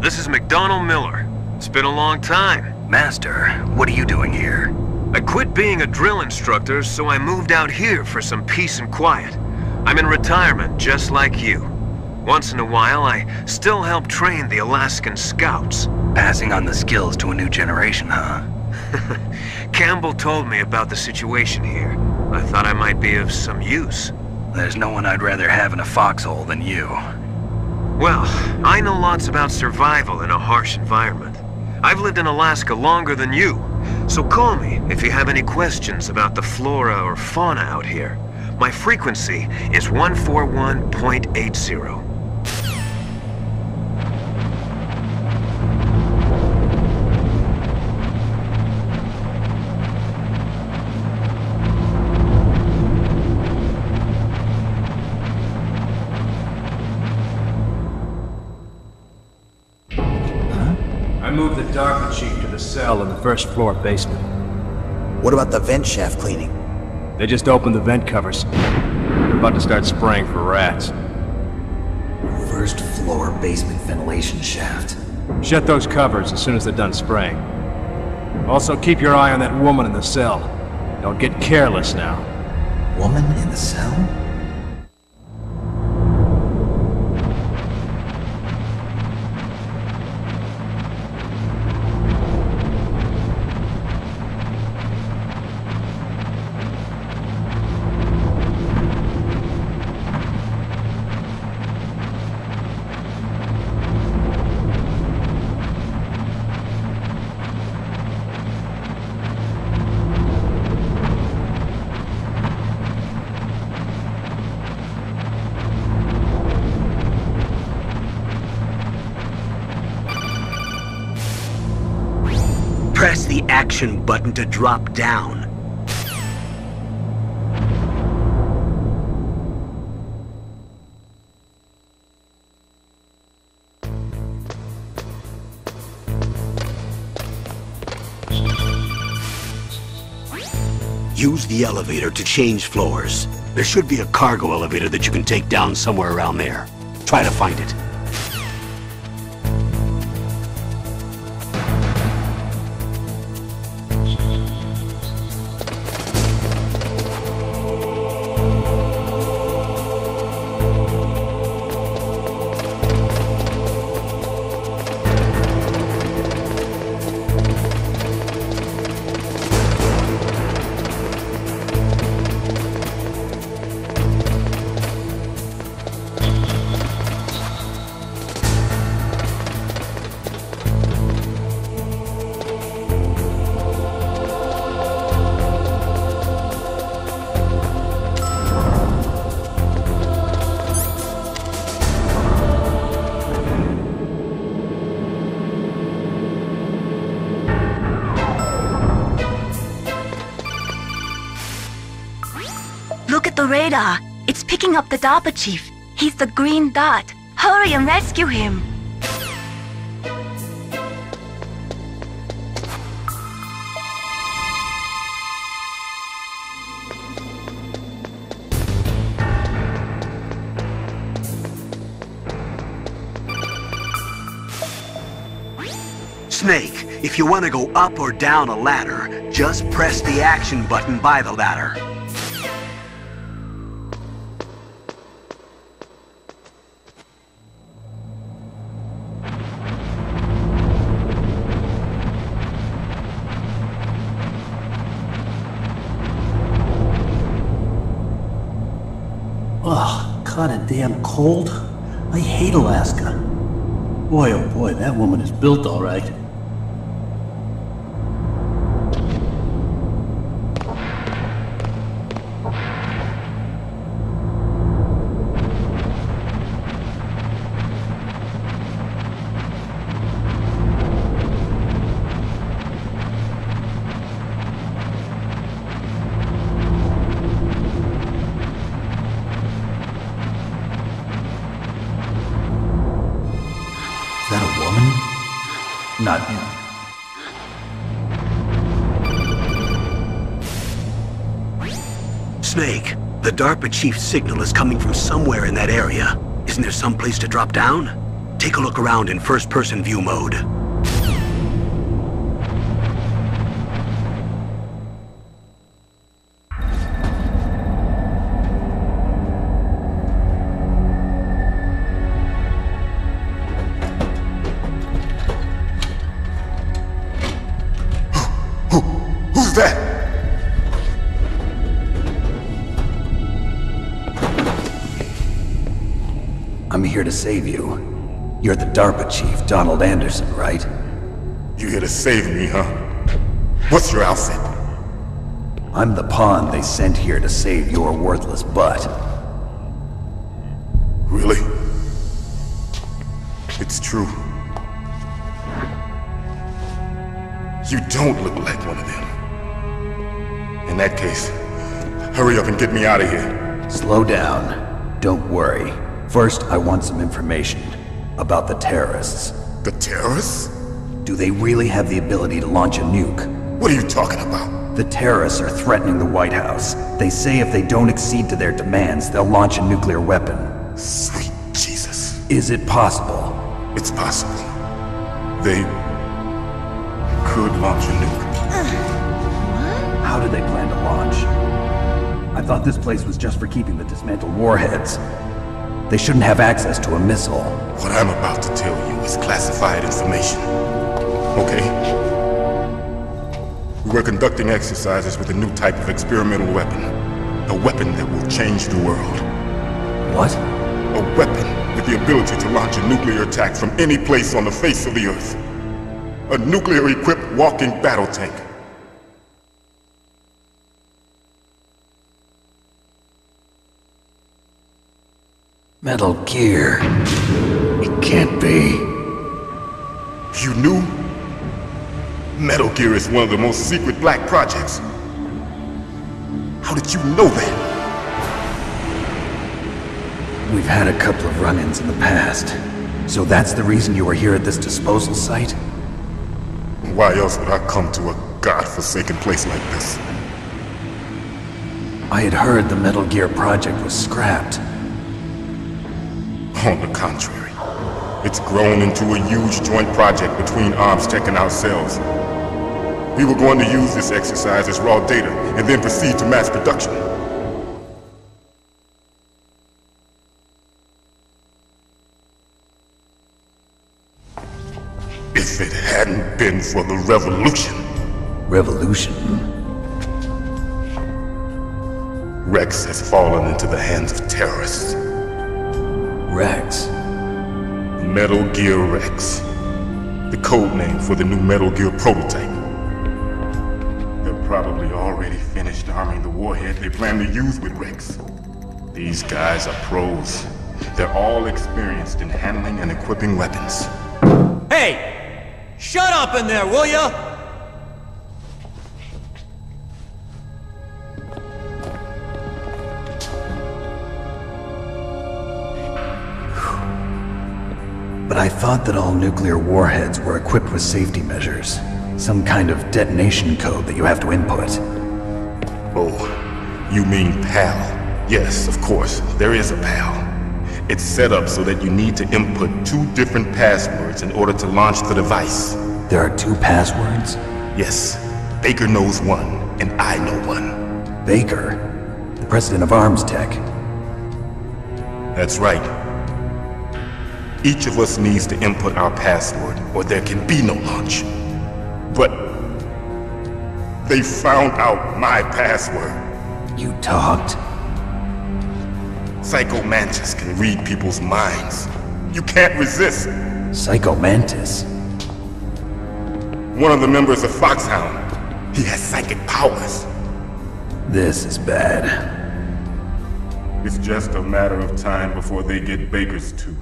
This is McDonell Miller. It's been a long time. Master, what are you doing here? I quit being a drill instructor, so I moved out here for some peace and quiet. I'm in retirement, just like you. Once in a while, I still help train the Alaskan Scouts. Passing on the skills to a new generation, huh? Campbell told me about the situation here. I thought I might be of some use. There's no one I'd rather have in a foxhole than you. Well, I know lots about survival in a harsh environment. I've lived in Alaska longer than you, so call me if you have any questions about the flora or fauna out here. My frequency is 141.80. I moved the DARPA chief to the cell in the first floor basement. What about the vent shaft cleaning? They just opened the vent covers. They're about to start spraying for rats. First floor basement ventilation shaft. Shut those covers as soon as they're done spraying. Also, keep your eye on that woman in the cell. Don't get careless now. Woman in the cell? Press the action button to drop down. Use the elevator to change floors. There should be a cargo elevator that you can take down somewhere around there. Try to find it. Radar. It's picking up the DARPA chief. He's the green dot. Hurry and rescue him. Snake, if you want to go up or down a ladder, just press the action button by the ladder. Ugh, kinda damn cold. I hate Alaska. Boy, oh boy, that woman is built all right. Not him. Snake, the DARPA chief's signal is coming from somewhere in that area. Isn't there some place to drop down? Take a look around in first-person view mode. Who's that? I'm here to save you. You're the DARPA chief, Donald Anderson, right? You here to save me, huh? What's your outfit? I'm the pawn they sent here to save your worthless butt. Really? It's true. You don't look like one of them. In that case, hurry up and get me out of here. Slow down. Don't worry. First, I want some information about the terrorists. The terrorists? Do they really have the ability to launch a nuke? What are you talking about? The terrorists are threatening the White House. They say if they don't accede to their demands, they'll launch a nuclear weapon. Sweet Jesus. Is it possible? It's possible. They could launch a nuke. How do they plan to launch? I thought this place was just for keeping the dismantled warheads. They shouldn't have access to a missile. What I'm about to tell you is classified information. Okay? We were conducting exercises with a new type of experimental weapon. A weapon that will change the world. What? A weapon with the ability to launch a nuclear attack from any place on the face of the Earth. A nuclear-equipped walking battle tank. Metal Gear. It can't be. You knew? Metal Gear is one of the most secret black projects. How did you know that? We've had a couple of run-ins in the past. So that's the reason you were here at this disposal site? Why else would I come to a god-forsaken place like this? I had heard the Metal Gear project was scrapped. On the contrary, it's grown into a huge joint project between ArmsTech and ourselves. We were going to use this exercise as raw data and then proceed to mass production. If it hadn't been for the revolution, Revolution? Rex has fallen into the hands of terrorists. Rex? Metal Gear Rex. The code name for the new Metal Gear prototype. They're probably already finished arming the warhead they plan to use with Rex. These guys are pros. They're all experienced in handling and equipping weapons. Hey! Shut up in there, will ya? Thought that all nuclear warheads were equipped with safety measures. Some kind of detonation code that you have to input. Oh, you mean PAL? Yes, of course, there is a PAL. It's set up so that you need to input two different passwords in order to launch the device. There are two passwords? Yes, Baker knows one, and I know one. Baker, the president of Arms Tech. That's right. Each of us needs to input our password, or there can be no launch. But they found out my password. You talked? Psycho Mantis can read people's minds. You can't resist. Psycho Mantis? One of the members of Foxhound. He has psychic powers. This is bad. It's just a matter of time before they get Baker's too.